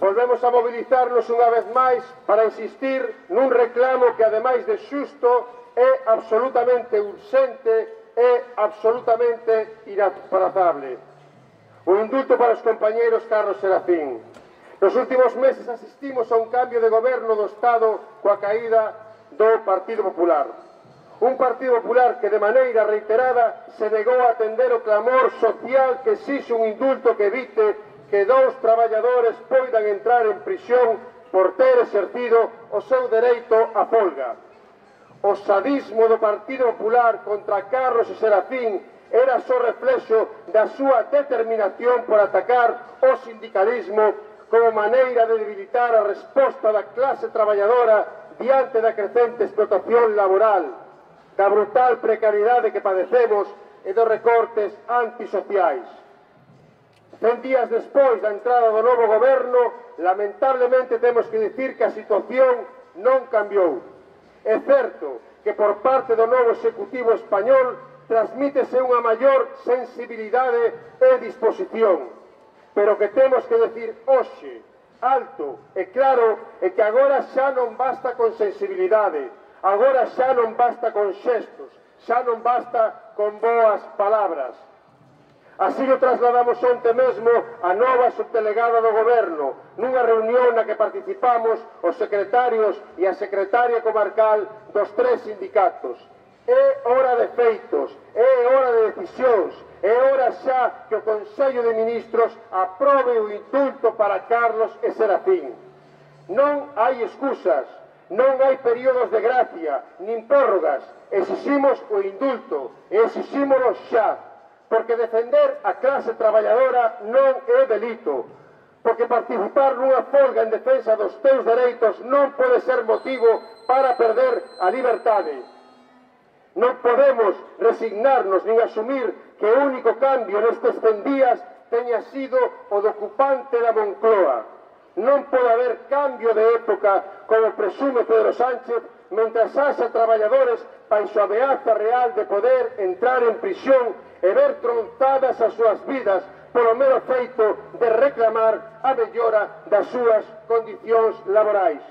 Volvemos a mobilizarnos unha vez máis para insistir nun reclamo que, ademais de xusto, é absolutamente urxente e absolutamente inaprazable. O indulto para os compañeros Carlos Serafín. Nos últimos meses asistimos a un cambio de goberno do Estado coa caída do Partido Popular. Un Partido Popular que de maneira reiterada se negou a atender o clamor social que exixe un indulto que evite que dous traballadores poidan entrar en prisión por ter exercido o seu dereito a folga. O sadismo do Partido Popular contra Carlos e Serafín era só reflexo da súa determinación por atacar o sindicalismo como maneira de debilitar a resposta da clase traballadora diante da crecente explotación laboral, da brutal precariedade que padecemos e dos recortes antisociais. Cen días despois da entrada do novo goberno, lamentablemente temos que dicir que a situación non cambiou. É certo que por parte do novo executivo español transmítese unha maior sensibilidade e disposición, pero que temos que decir hoxe, alto e claro, é que agora xa non basta con sensibilidade, agora xa non basta con xestos, xa non basta con boas palabras. Así o trasladamos onte mesmo a nova subdelegada do Goberno, nunha reunión na que participamos os secretarios e a secretaria comarcal dos tres sindicatos. É hora de feitos, é hora de decisións, é hora xa que o Consello de Ministros aprobe o indulto para Carlos e Serafín. Non hai excusas, non hai períodos de gracia, nin prórrogas. Exiximos o indulto, exixímolo xa porque defender a clase traballadora non é delito, porque participar nunha folga en defensa dos teus dereitos non pode ser motivo para perder a libertade. Non podemos resignarnos nin asumir que o único cambio nestes 100 días teña sido o do ocupante da Moncloa. Non pode haber cambio de época, como presume Pedro Sánchez, mentras haxa traballadores baixo a ameaza real de poder entrar en prisión e ver troncadas as súas vidas polo mero feito de reclamar a mellora das súas condicións laborais.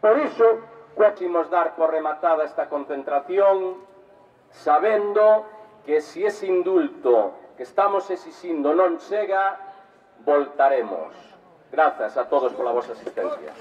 Por iso, coachimos dar por rematada esta concentración sabendo que se si ese indulto que estamos exixindo non chega, voltaremos. Grazas a todos pola vosa asistencia.